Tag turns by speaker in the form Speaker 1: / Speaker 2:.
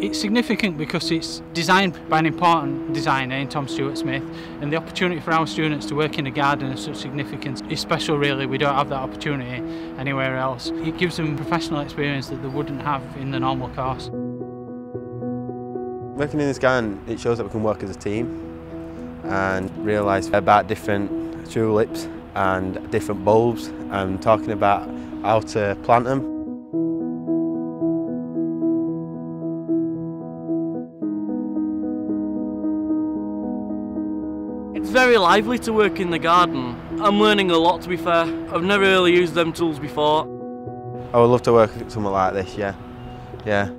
Speaker 1: It's significant because it's designed by an important designer in Tom Stuart-Smith and the opportunity for our students to work in a garden of such significance is special really. We don't have that opportunity anywhere else. It gives them professional experience that they wouldn't have in the normal course.
Speaker 2: Working in this garden, it shows that we can work as a team and realise about different tulips and different bulbs and talking about how to plant them.
Speaker 3: It's very lively to work in the garden. I'm learning a lot to be fair. I've never really used them tools before.
Speaker 2: I would love to work at something like this, yeah. Yeah.